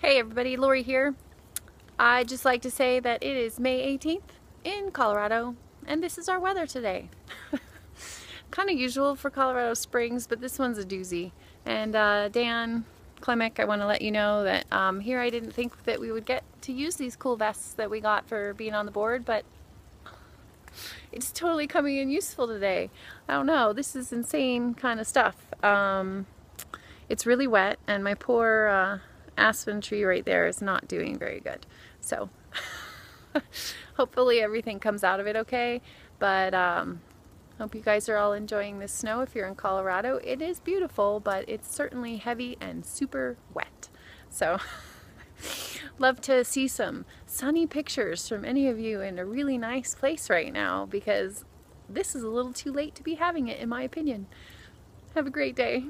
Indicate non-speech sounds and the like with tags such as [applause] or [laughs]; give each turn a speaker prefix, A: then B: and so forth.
A: Hey everybody, Lori here. I'd just like to say that it is May 18th in Colorado and this is our weather today. [laughs] kind of usual for Colorado Springs, but this one's a doozy. And uh, Dan Klimek, I want to let you know that um, here I didn't think that we would get to use these cool vests that we got for being on the board, but it's totally coming in useful today. I don't know, this is insane kind of stuff. Um, it's really wet and my poor uh, aspen tree right there is not doing very good. So [laughs] hopefully everything comes out of it okay. But um, hope you guys are all enjoying the snow if you're in Colorado. It is beautiful, but it's certainly heavy and super wet. So [laughs] love to see some sunny pictures from any of you in a really nice place right now because this is a little too late to be having it in my opinion. Have a great day.